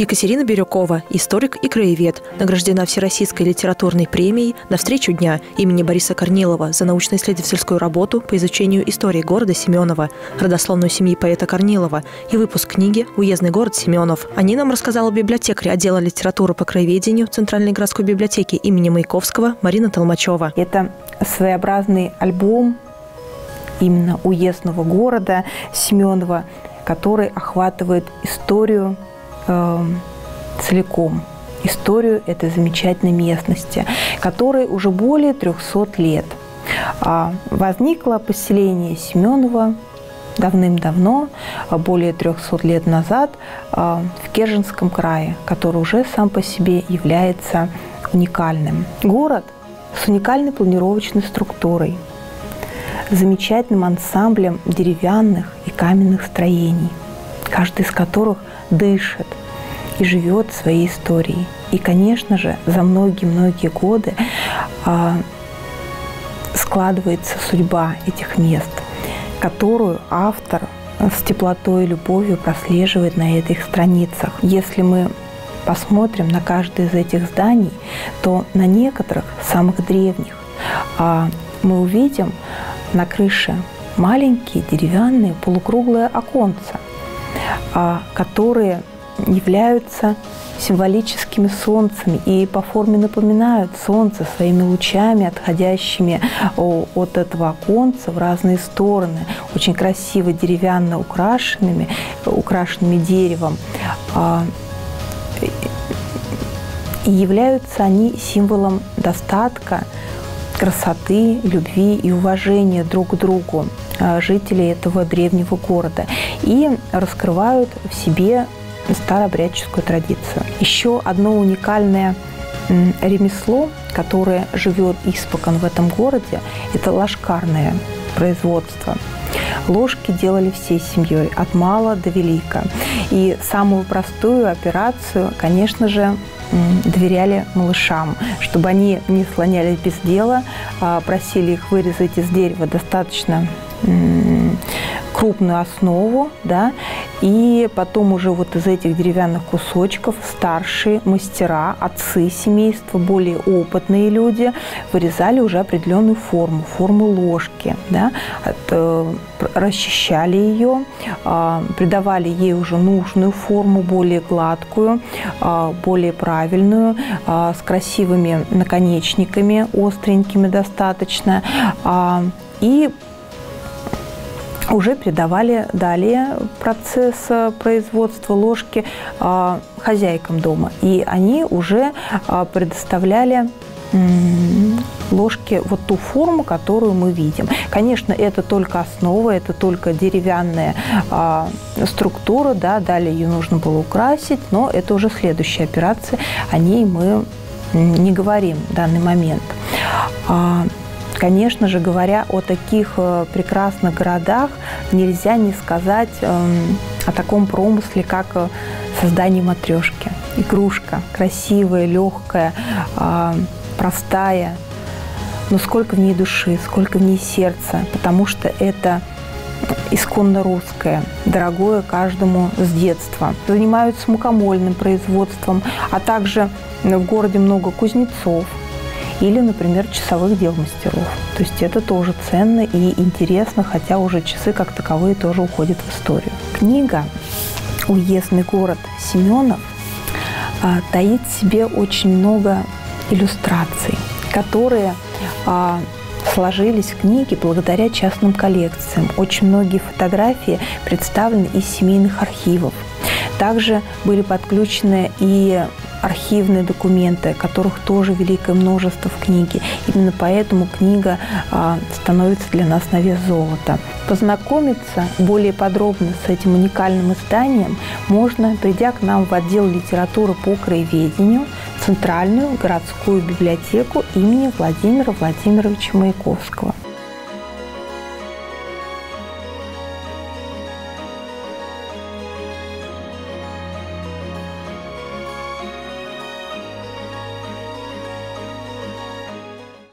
Екатерина Бирюкова, историк и краевед, награждена Всероссийской литературной премией на встречу дня имени Бориса Корнилова за научно-исследовательскую работу по изучению истории города Семенова, родословную семьи поэта Корнилова и выпуск книги «Уездный город Семенов». О ней нам рассказала библиотекарь отдела литературы по краеведению Центральной городской библиотеки имени Маяковского Марина Толмачева. Это своеобразный альбом именно уездного города Семенова, который охватывает историю э, целиком историю этой замечательной местности, которой уже более 300 лет. А, возникло поселение Семенова давным-давно, более 300 лет назад, а, в Керженском крае, который уже сам по себе является уникальным. Город с уникальной планировочной структурой, замечательным ансамблем деревянных и каменных строений, каждый из которых дышит и живет своей историей. И, конечно же, за многие-многие годы а, складывается судьба этих мест, которую автор с теплотой и любовью прослеживает на этих страницах. Если мы посмотрим на каждое из этих зданий, то на некоторых, самых древних, а, мы увидим на крыше маленькие деревянные полукруглые оконца, а, которые являются символическими солнцами и по форме напоминают солнце своими лучами, отходящими от этого оконца в разные стороны, очень красиво деревянно украшенными, украшенными деревом. А, и являются они символом достатка, красоты, любви и уважения друг к другу а, жителей этого древнего города и раскрывают в себе старообрядческую традицию. Еще одно уникальное ремесло, которое живет испокон в этом городе, это ложкарное производство. Ложки делали всей семьей, от мала до велика. И самую простую операцию, конечно же, доверяли малышам, чтобы они не слонялись без дела, а просили их вырезать из дерева достаточно крупную основу, да, и потом уже вот из этих деревянных кусочков старшие мастера, отцы семейства, более опытные люди вырезали уже определенную форму, форму ложки, да, от, э, расчищали ее, э, придавали ей уже нужную форму, более гладкую, э, более правильную, э, с красивыми наконечниками, остренькими достаточно, э, и уже передавали далее процесс э, производства ложки э, хозяйкам дома. И они уже э, предоставляли ложки вот ту форму, которую мы видим. Конечно, это только основа, это только деревянная а, структура, да, далее ее нужно было украсить, но это уже следующая операция, о ней мы не говорим в данный момент. А, Конечно же, говоря о таких э, прекрасных городах, нельзя не сказать эм, о таком промысле, как э, создание матрешки. Игрушка красивая, легкая, а, простая, но сколько в ней души, сколько в ней сердца, потому что это исконно русское, дорогое каждому с детства. Занимаются мукомольным производством, а также в городе много кузнецов, или, например, часовых дел мастеров. То есть это тоже ценно и интересно, хотя уже часы как таковые тоже уходят в историю. Книга «Уездный город Семенов» а, таит в себе очень много иллюстраций, которые а, сложились в книге благодаря частным коллекциям. Очень многие фотографии представлены из семейных архивов. Также были подключены и архивные документы, которых тоже великое множество в книге. Именно поэтому книга а, становится для нас на вес золота. Познакомиться более подробно с этим уникальным изданием можно, придя к нам в отдел литературы по краеведению, Центральную городскую библиотеку имени Владимира Владимировича Маяковского.